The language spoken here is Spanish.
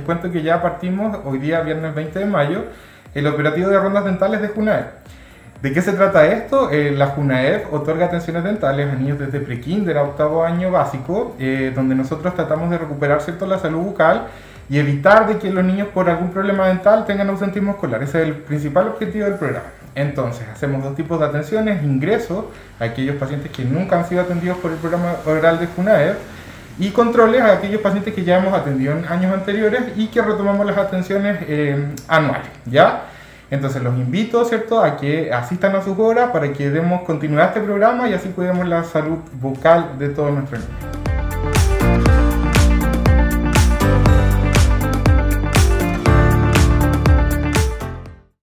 comento que ya partimos hoy día, viernes 20 de mayo, el operativo de rondas dentales de JUNAEP. ¿De qué se trata esto? Eh, la JUNAEP otorga atenciones dentales a niños desde prekinder a octavo año básico, eh, donde nosotros tratamos de recuperar ¿cierto? la salud bucal y evitar de que los niños por algún problema dental tengan ausentismo escolar. Ese es el principal objetivo del programa. Entonces, hacemos dos tipos de atenciones, ingreso a aquellos pacientes que nunca han sido atendidos por el programa oral de FUNAEP y controles a aquellos pacientes que ya hemos atendido en años anteriores y que retomamos las atenciones eh, anuales, ¿ya? Entonces los invito, ¿cierto?, a que asistan a sus horas para que demos continuidad a este programa y así cuidemos la salud bucal de todos nuestros niños.